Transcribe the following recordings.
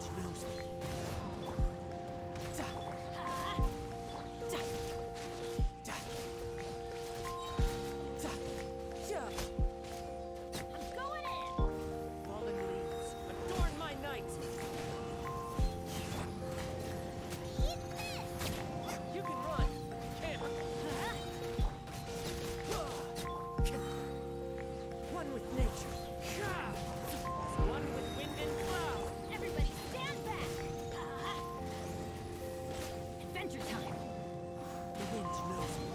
There's no Thank you.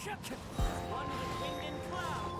One with wind and cloud.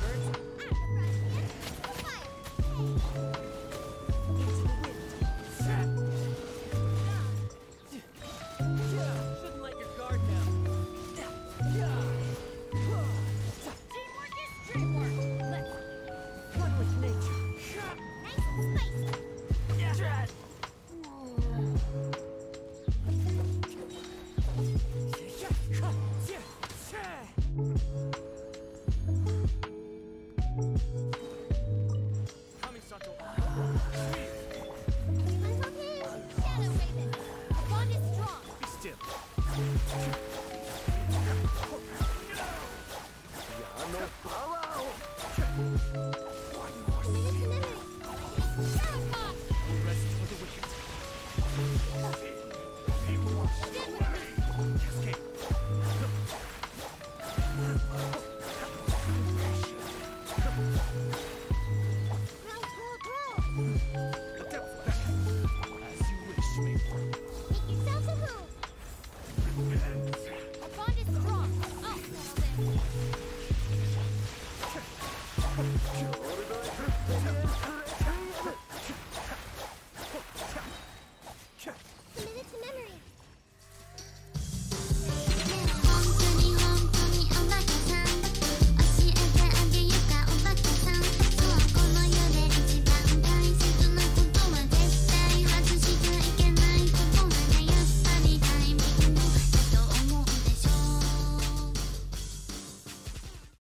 birds Rest for the wicked.